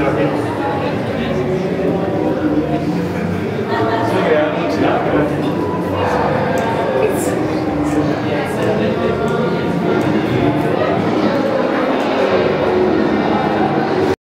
primeira vez. Obrigado, Tiago.